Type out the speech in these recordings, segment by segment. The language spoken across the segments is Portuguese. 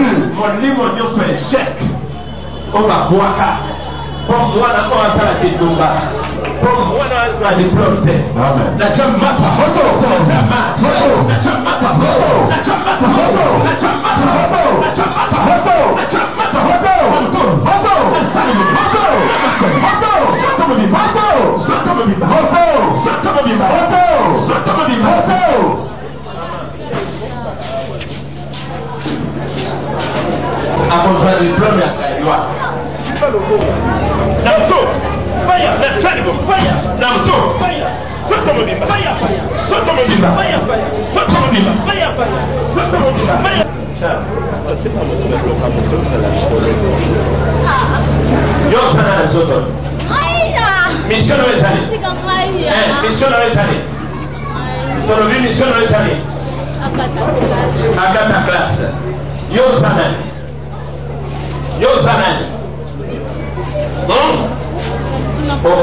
Jésus. molimo nyonso échec oyo babwaka mpo mwana mpo asala kitumba mpo mwana azwa diplome te natya mata hoto akozwa diplome ya kaywa na moto faya na salibo faya na moto faya soto mobimba soto mobimba soto mobimba faya soto mobimba faya yo osala na soto mission oyo ezali mission oyo ezali tolobi mission oyo ezali akata classe yo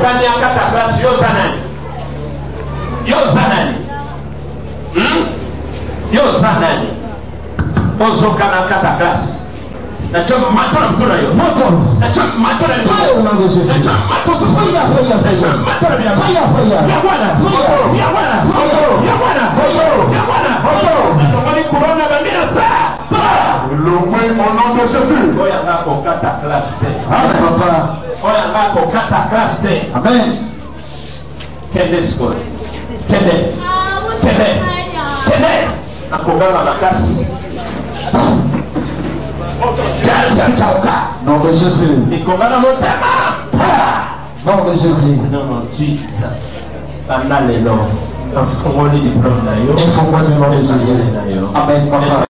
ndani ya kata basi yoza nani yoza nani hmm? yoza nani ozokana kata basi nachamatona mtunayo moto nachamatona fire unagoshe nachamato fire fire nachamatona bila fire fire ya bwana. Ya bwana. Ya bwana. Ya bwana. Ya bwana. Ndio kwa nini kuona ngamia saa ulimwengu unaogoshe fire katakhlaste ah, Amen. Amen Kende sikoni Kende Nom de Jésus. Nikogala motema Nom de Jésus. Nom de Jesus lelo Nafungoli na yo Nafungoli nom de Jésus. Amen Papa.